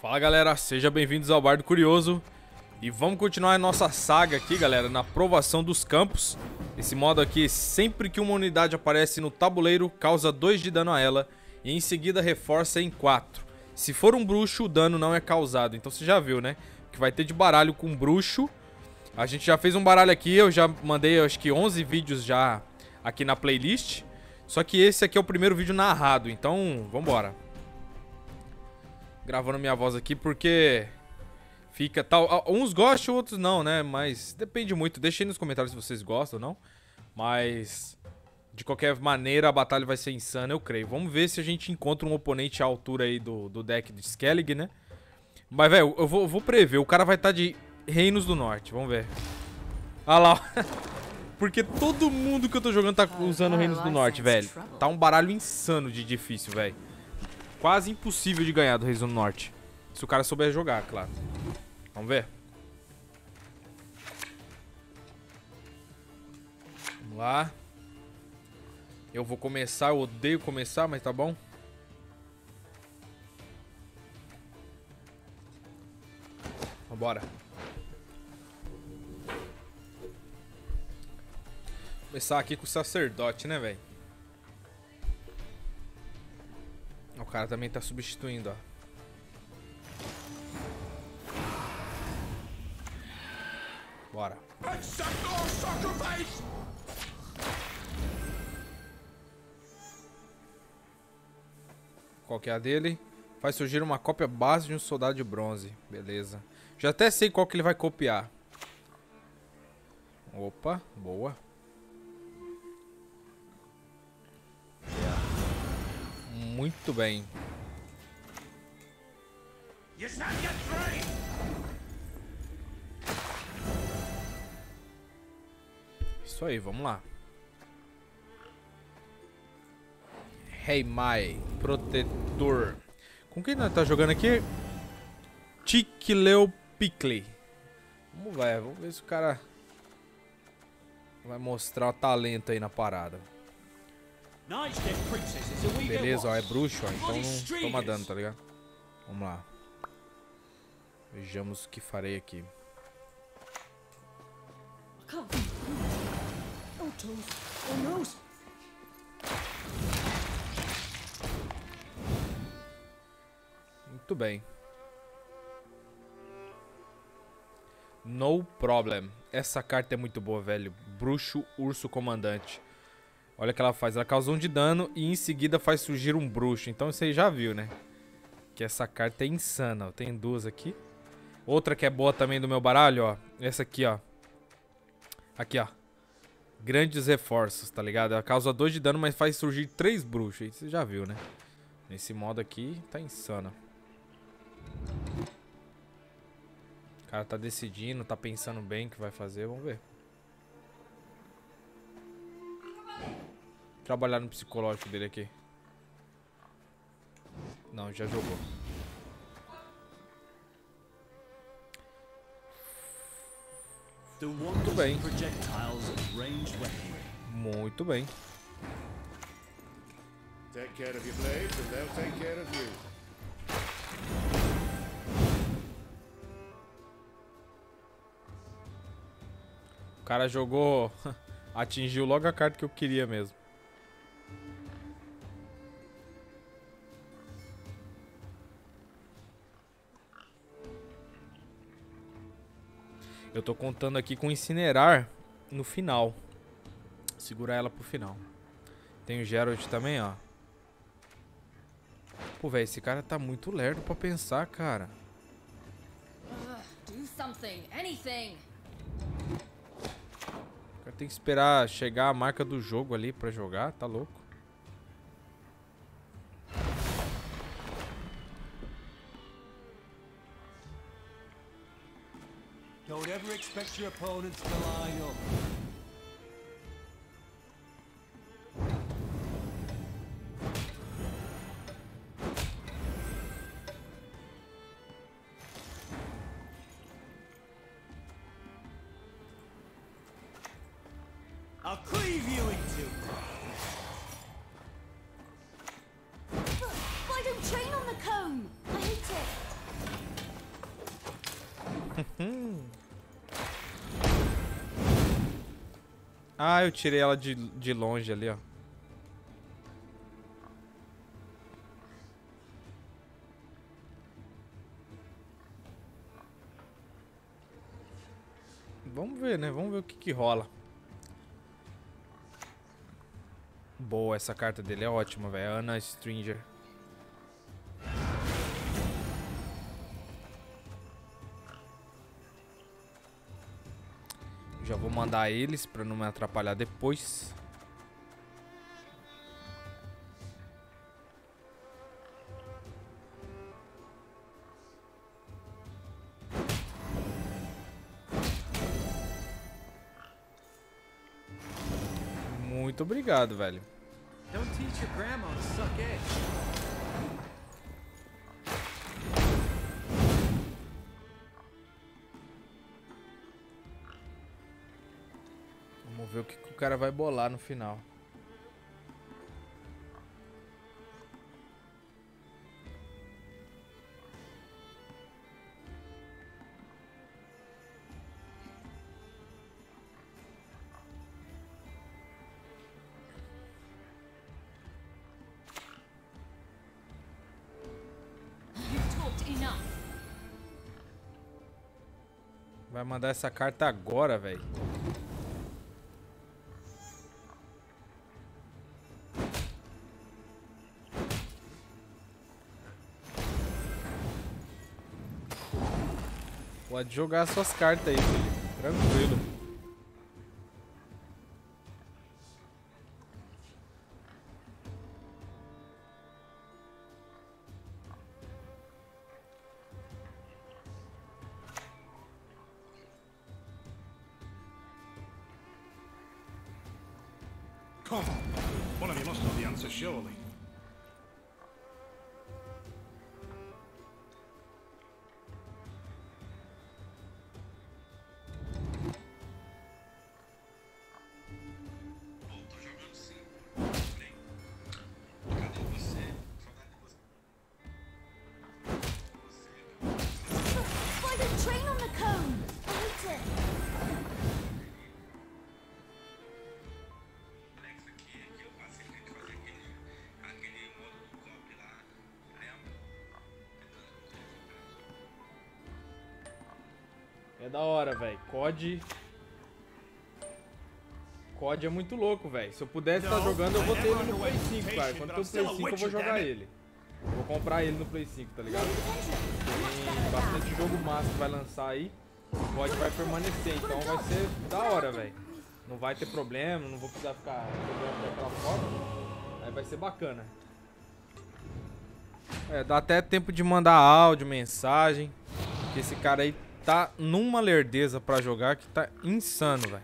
Fala galera, sejam bem-vindos ao Bardo Curioso. E vamos continuar a nossa saga aqui galera, na provação dos campos. Esse modo aqui, sempre que uma unidade aparece no tabuleiro, causa 2 de dano a ela E em seguida reforça em 4 Se for um bruxo, o dano não é causado, então você já viu né? Que vai ter de baralho com bruxo. A gente já fez um baralho aqui, eu já mandei acho que 11 vídeos já aqui na playlist. Só que esse aqui é o primeiro vídeo narrado, então vambora gravando minha voz aqui porque fica tal. Uns gostam, outros não, né? Mas depende muito. Deixa aí nos comentários se vocês gostam ou não. Mas de qualquer maneira a batalha vai ser insana, eu creio. Vamos ver se a gente encontra um oponente à altura aí do, do deck de Skellig, né? Mas, velho, eu vou, vou prever. O cara vai estar tá de Reinos do Norte. Vamos ver. Ah lá. Porque todo mundo que eu tô jogando tá usando Reinos do Norte, velho. Tá um baralho insano de difícil, velho quase impossível de ganhar do Reis do Norte. Se o cara souber jogar, claro. Vamos ver. Vamos lá. Eu vou começar, eu odeio começar, mas tá bom. Vambora. Começar aqui com o sacerdote, né, velho? Cara também tá substituindo, ó. Bora. Qual que é a dele? Faz surgir uma cópia base de um soldado de bronze. Beleza. Já até sei qual que ele vai copiar. Opa, boa. Muito bem. Isso aí, vamos lá. Hey Mai, protetor. Com quem nós tá jogando aqui? Tikleo Pickley. Vamos ver, vamos ver se o cara vai mostrar o talento aí na parada. Beleza, ó, é bruxo, ó, então não toma dano, tá ligado? Vamos lá. Vejamos o que farei aqui. Muito bem. No problem. Essa carta é muito boa, velho. Bruxo Urso Comandante. Olha o que ela faz. Ela causa um de dano e em seguida faz surgir um bruxo. Então você já viu, né? Que essa carta é insana. Tem duas aqui. Outra que é boa também do meu baralho, ó. Essa aqui, ó. Aqui, ó. Grandes reforços, tá ligado? Ela causa dois de dano, mas faz surgir três bruxos. Você já viu, né? Nesse modo aqui, tá insano. O cara tá decidindo, tá pensando bem o que vai fazer. Vamos ver. Trabalhar no psicológico dele aqui. Não, já jogou. Muito bem. Muito bem. Take care of your blades and they'll take care of you. O cara jogou, atingiu logo a carta que eu queria mesmo. Eu tô contando aqui com incinerar no final. Segurar ela pro final. Tem o Geralt também, ó. Pô, velho, esse cara tá muito lerdo pra pensar, cara. O cara tem que esperar chegar a marca do jogo ali pra jogar, tá louco? Expect your opponents to line up. I'll cleave you in ah, eu tirei ela de, de longe ali, ó. Vamos ver, né? Vamos ver o que que rola. Boa, essa carta dele é ótima, velho. Ana Stringer. Mandar eles pra não me atrapalhar depois. Muito obrigado, velho. Don't teach your grandma to suck eggs. Vamos ver o que, que o cara vai bolar no final. Vai mandar essa carta agora, velho. Pode jogar suas cartas aí, filho. Tranquilo. Come on. One of you must know the answer, surely. É da hora, velho. COD. COD é muito louco, velho. Se eu pudesse estar jogando, eu vou ter ele no Play 5, cara. Quando tem o Play 5, eu vou jogar ele. Vou comprar ele no Play 5, tá ligado? Tem bastante jogo massa que vai lançar aí. O COD vai permanecer, então vai ser da hora, velho. Não vai ter problema, não vou precisar ficar jogando daquela forma. Aí vai ser bacana. É, dá até tempo de mandar áudio, mensagem. Porque esse cara aí tá numa lerdeza pra jogar que tá insano, velho.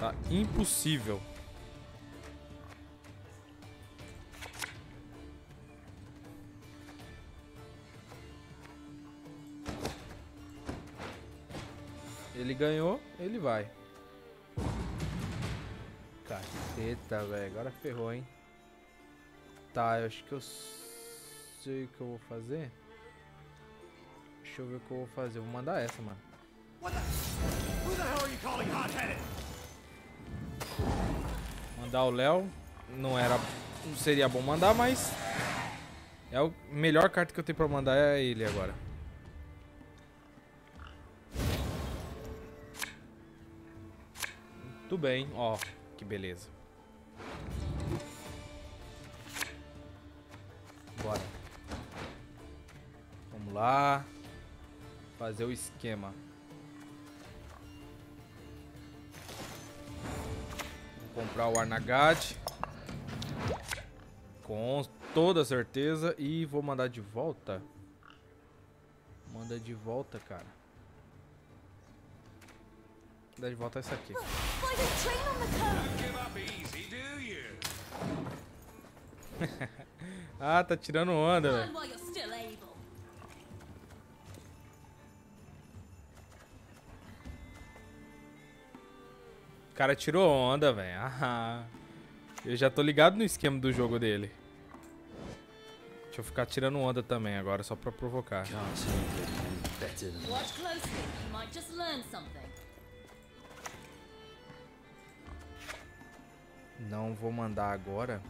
Tá impossível. Ele ganhou, ele vai. Caceta, velho. Agora ferrou, hein? Tá, eu acho que eu sei o que eu vou fazer. Deixa eu ver o que eu vou fazer. Eu vou mandar essa, mano. Mandar o Léo. Não era. Não seria bom mandar, mas. É o melhor carta que eu tenho pra mandar é ele agora. Muito bem, ó. Que beleza. Fazer o esquema. Vou comprar o Arnagat. Com toda certeza. E vou mandar de volta. Manda de volta, cara. Mandar de volta essa aqui. Ah, tá tirando onda, velho. Cara tirou onda, velho. Ah, eu já tô ligado no esquema do jogo dele. Deixa eu ficar tirando onda também agora, só pra provocar. Can't see good any better than Watch closely. You might just learn something. Não vou mandar agora.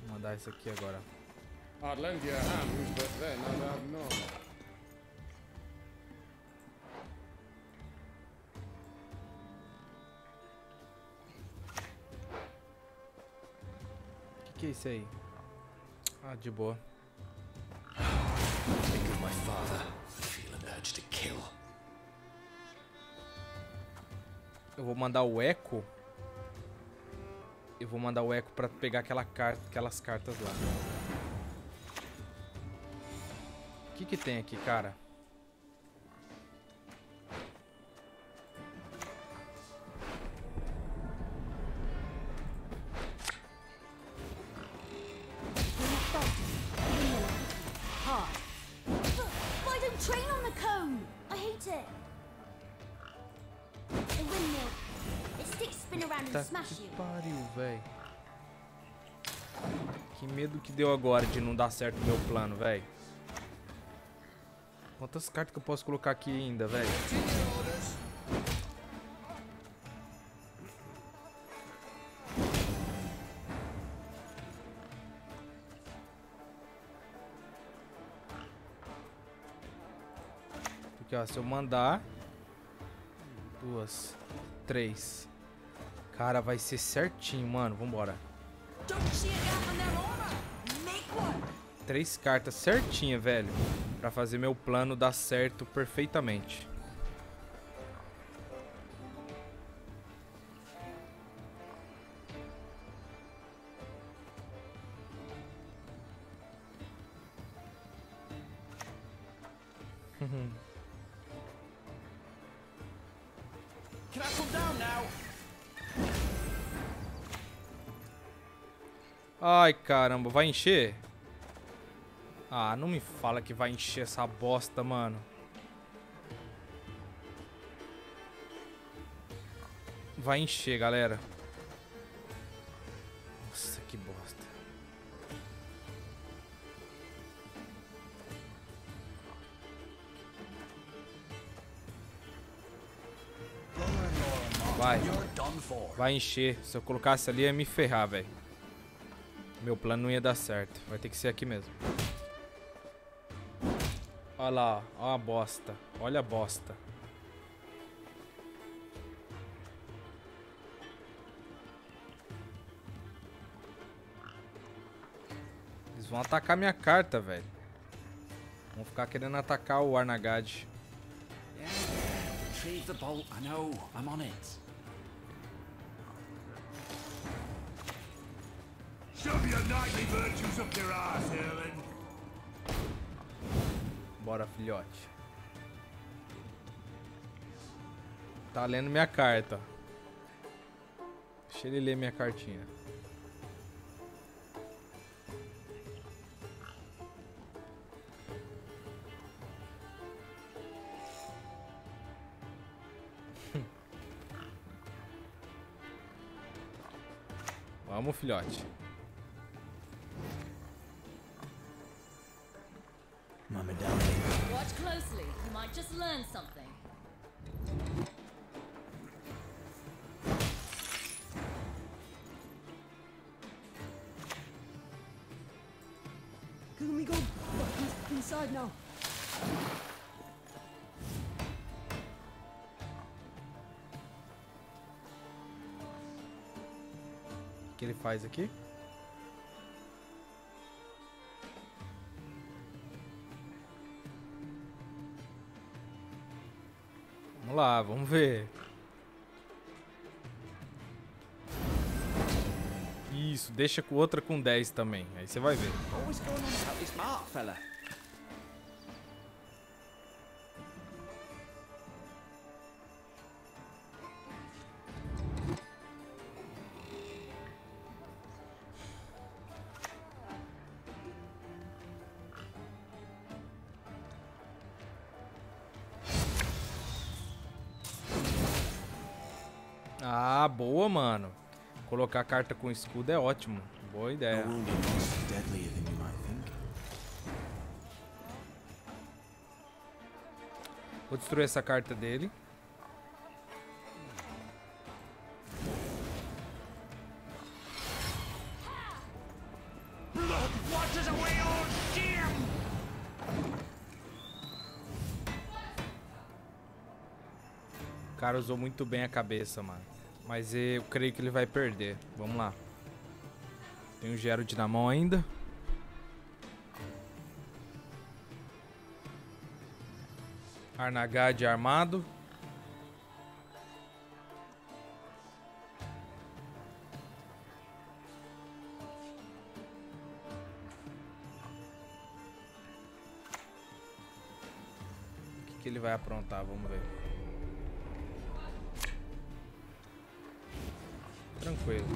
Vou mandar isso aqui agora. I'd lend you a hand, but then I'd have none. É isso aí? Ah, de boa. think of my father. I feel an urge to kill. Eu vou mandar o eco. Eu vou mandar o eco pra pegar aquela carta, aquelas cartas lá. O que que tem aqui, cara? Que medo que deu agora de não dar certo o meu plano, véi. Quantas cartas que eu posso colocar aqui ainda, véi? Porque, ó, se eu mandar... Duas, três. Cara, vai ser certinho, mano. Vambora. Três cartas certinha, velho. Pra fazer meu plano dar certo perfeitamente. Caramba, vai encher? Ah, não me fala que vai encher essa bosta, mano. Vai encher, galera. Nossa, que bosta. Vai. Vai encher. Se eu colocasse ali ia me ferrar, velho. Meu plano não ia dar certo. Vai ter que ser aqui mesmo. Olha lá. Ó a bosta. Olha a bosta. Eles vão atacar minha carta, velho. Vão ficar querendo atacar o Arnagad. Retrieve the bolt. I know. I'm on it. Bora, filhote. Tá lendo minha carta. Deixa ele ler minha cartinha. Vamos, filhote. Inside now? O que ele faz aqui? Vamos lá, vamos ver. Isso, deixa com outra com 10 também. Aí você vai ver. Colocar carta com escudo é ótimo. Boa ideia. Vou destruir essa carta dele. O cara usou muito bem a cabeça, mano. Mas eu creio que ele vai perder. Vamos lá. Tem o Gerald na mão ainda. Arnagad armado. O que, que ele vai aprontar? Vamos ver. Tranquilo.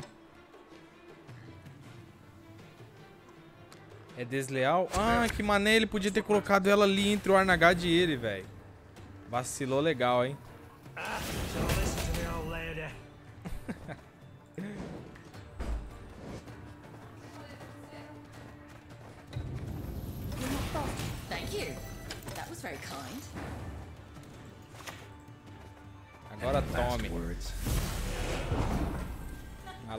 É desleal? Ah, que mané ele podia ter colocado ela ali entre o Arnagad e ele, velho. Vacilou legal, hein? So listen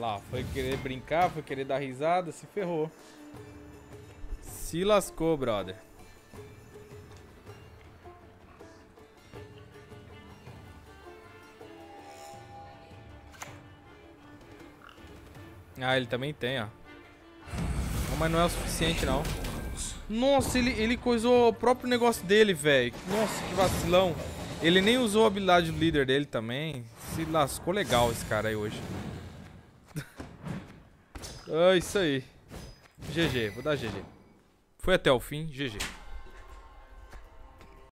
lá, foi querer brincar, foi querer dar risada, se ferrou. Se lascou, brother. Ah, ele também tem, ó. Mas não é o suficiente, não. Nossa, ele, ele coisou o próprio negócio dele, velho. Nossa, que vacilão. Ele nem usou a habilidade do líder dele também. Se lascou legal esse cara aí hoje. É isso aí. GG, vou dar GG. Foi até o fim, GG.